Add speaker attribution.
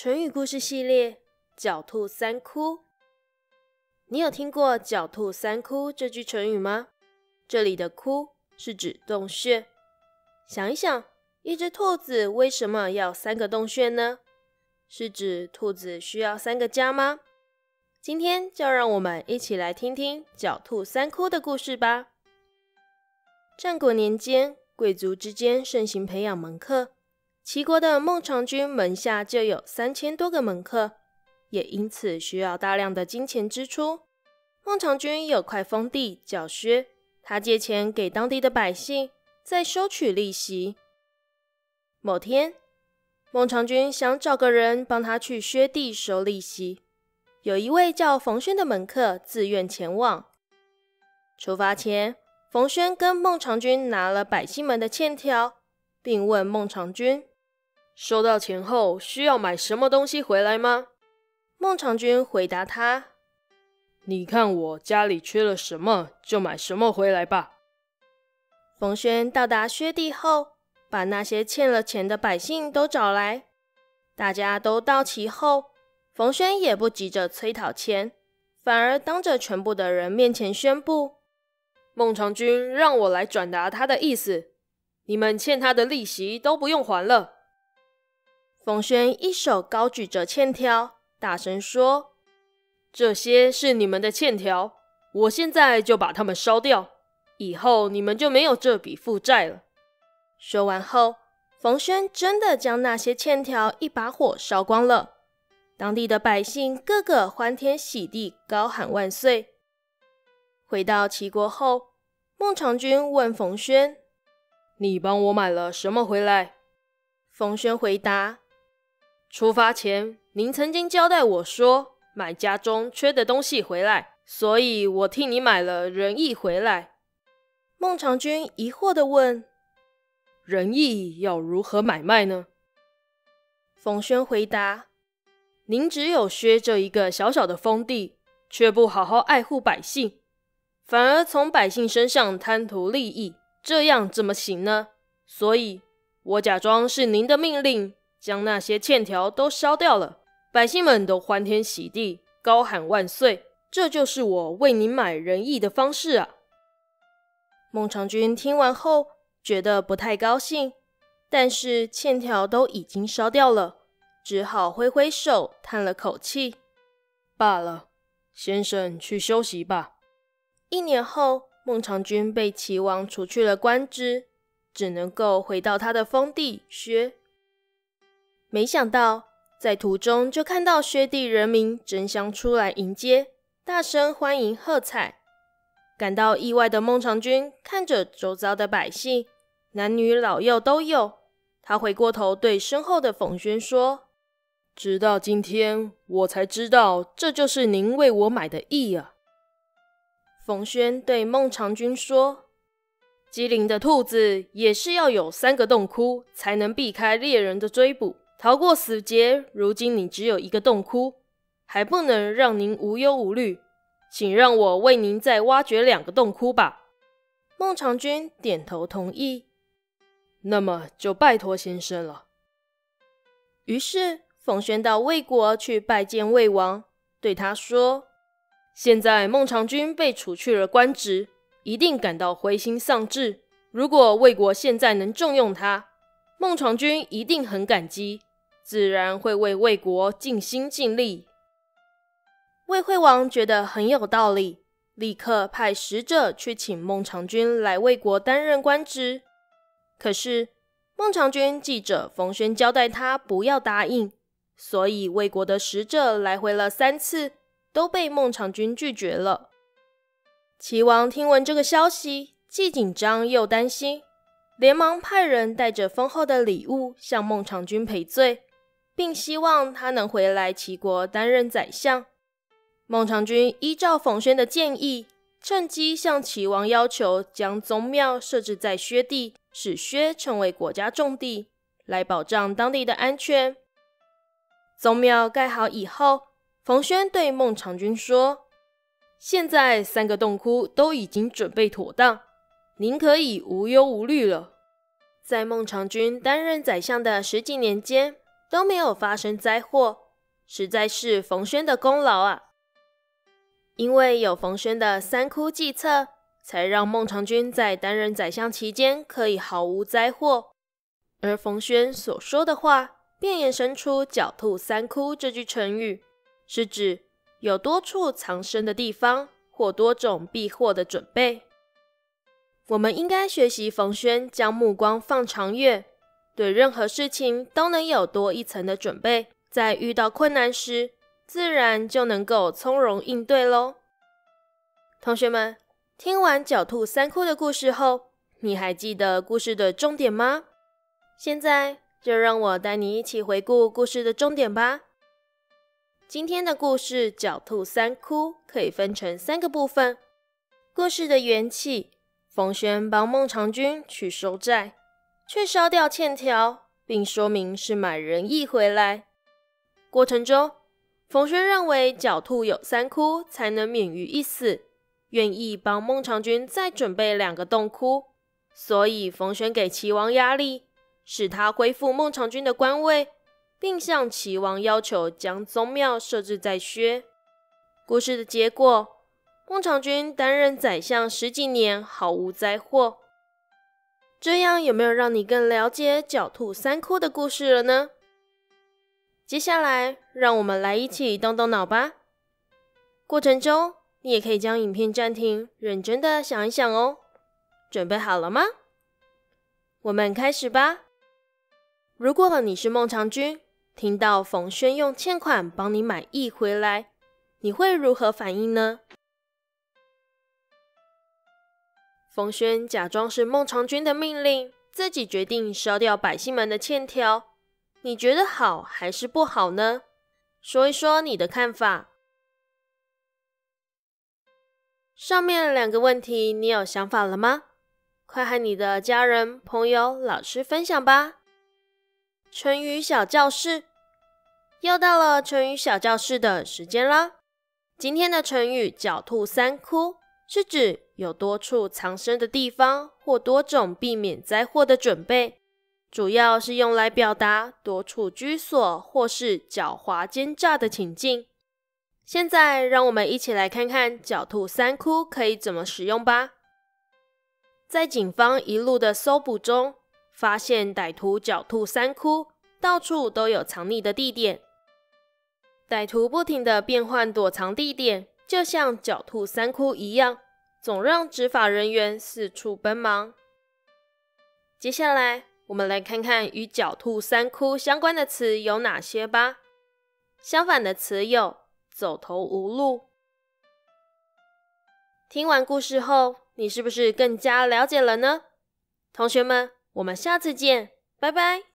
Speaker 1: 成语故事系列《狡兔三窟》，你有听过“狡兔三窟”这句成语吗？这里的“窟”是指洞穴。想一想，一只兔子为什么要三个洞穴呢？是指兔子需要三个家吗？今天就让我们一起来听听“狡兔三窟”的故事吧。战国年间，贵族之间盛行培养门客。齐国的孟尝君门下就有三千多个门客，也因此需要大量的金钱支出。孟尝君有块封地叫薛，他借钱给当地的百姓，再收取利息。某天，孟尝君想找个人帮他去薛地收利息，有一位叫冯轩的门客自愿前往。出发前，冯轩跟孟尝君拿了百姓们的欠条，并问孟尝君。
Speaker 2: 收到钱后需要买什么东西回来吗？
Speaker 1: 孟尝君回答他：“
Speaker 2: 你看我家里缺了什么，就买什么回来吧。”
Speaker 1: 冯轩到达薛地后，把那些欠了钱的百姓都找来，大家都到齐后，冯轩也不急着催讨钱，反而当着全部的人面前宣布：“
Speaker 2: 孟尝君让我来转达他的意思，你们欠他的利息都不用还了。”
Speaker 1: 冯轩一手高举着欠条，大声说：“
Speaker 2: 这些是你们的欠条，我现在就把它们烧掉，以后你们就没有这笔负债了。”
Speaker 1: 说完后，冯轩真的将那些欠条一把火烧光了。当地的百姓个个欢天喜地，高喊万岁。回到齐国后，孟尝君问冯轩：“
Speaker 2: 你帮我买了什么回来？”
Speaker 1: 冯轩回答。
Speaker 2: 出发前，您曾经交代我说买家中缺的东西回来，所以我替你买了仁义回来。
Speaker 1: 孟尝君疑惑的问：“
Speaker 2: 仁义要如何买卖呢？”
Speaker 1: 冯轩回答：“
Speaker 2: 您只有削这一个小小的封地，却不好好爱护百姓，反而从百姓身上贪图利益，这样怎么行呢？所以，我假装是您的命令。”将那些欠条都烧掉了，百姓们都欢天喜地，高喊万岁。这就是我为您买仁义的方式啊！
Speaker 1: 孟尝君听完后觉得不太高兴，但是欠条都已经烧掉了，只好挥挥手，叹了口气：“
Speaker 2: 罢了，先生去休息吧。”
Speaker 1: 一年后，孟尝君被齐王除去了官职，只能够回到他的封地薛。没想到，在途中就看到薛地人民争相出来迎接，大声欢迎喝彩。感到意外的孟尝君看着周遭的百姓，男女老幼都有。他回过头对身后的冯轩说：“
Speaker 2: 直到今天，我才知道这就是您为我买的义啊。”
Speaker 1: 冯轩对孟尝君说：“
Speaker 2: 机灵的兔子也是要有三个洞窟，才能避开猎人的追捕。”逃过死劫，如今你只有一个洞窟，还不能让您无忧无虑，请让我为您再挖掘两个洞窟吧。
Speaker 1: 孟尝君点头同意，
Speaker 2: 那么就拜托先生了。
Speaker 1: 于是冯轩到魏国去拜见魏王，对他说：“
Speaker 2: 现在孟尝君被除去了官职，一定感到灰心丧志。如果魏国现在能重用他，孟尝君一定很感激。”自然会为魏国尽心尽力。
Speaker 1: 魏惠王觉得很有道理，立刻派使者去请孟尝君来魏国担任官职。可是孟尝君记者冯轩交代他不要答应，所以魏国的使者来回了三次，都被孟尝君拒绝了。齐王听闻这个消息，既紧张又担心，连忙派人带着丰厚的礼物向孟尝君赔罪。并希望他能回来齐国担任宰相。孟尝君依照冯轩的建议，趁机向齐王要求将宗庙设置在薛地，使薛成为国家重地，来保障当地的安全。宗庙盖好以后，冯轩对孟尝君说：“
Speaker 2: 现在三个洞窟都已经准备妥当，您可以无忧无虑了。”
Speaker 1: 在孟尝君担任宰相的十几年间，都没有发生灾祸，实在是冯轩的功劳啊！因为有冯轩的三窟计策，才让孟尝君在担任宰相期间可以毫无灾祸。而冯轩所说的话，便衍生出“狡兔三窟”这句成语，是指有多处藏身的地方，或多种避祸的准备。我们应该学习冯轩，将目光放长远。对任何事情都能有多一层的准备，在遇到困难时，自然就能够从容应对喽。同学们，听完狡兔三窟的故事后，你还记得故事的重点吗？现在就让我带你一起回顾故事的重点吧。今天的故事《狡兔三窟》可以分成三个部分。故事的缘起，冯轩帮孟尝君去收债。却烧掉欠条，并说明是买人意回来。过程中，冯轩认为狡兔有三窟才能免于一死，愿意帮孟尝君再准备两个洞窟，所以冯轩给齐王压力，使他恢复孟尝君的官位，并向齐王要求将宗庙设置在薛。故事的结果，孟尝君担任宰相十几年，毫无灾祸。这样有没有让你更了解狡兔三窟的故事了呢？接下来，让我们来一起动动脑吧。过程中，你也可以将影片暂停，认真的想一想哦。准备好了吗？我们开始吧。如果你是孟尝君，听到冯轩用欠款帮你买义回来，你会如何反应呢？冯轩假装是孟尝君的命令，自己决定烧掉百姓们的欠条。你觉得好还是不好呢？说一说你的看法。上面两个问题，你有想法了吗？快和你的家人、朋友、老师分享吧。成语小教室，又到了成语小教室的时间了。今天的成语“狡兔三窟”是指。有多处藏身的地方，或多种避免灾祸的准备，主要是用来表达多处居所或是狡猾奸诈的情境。现在，让我们一起来看看“狡兔三窟”可以怎么使用吧。在警方一路的搜捕中，发现歹徒“狡兔三窟”，到处都有藏匿的地点。歹徒不停的变换躲藏地点，就像“狡兔三窟”一样。总让执法人员四处奔忙。接下来，我们来看看与“狡兔三窟”相关的词有哪些吧。相反的词有“走投无路”。听完故事后，你是不是更加了解了呢？同学们，我们下次见，拜拜。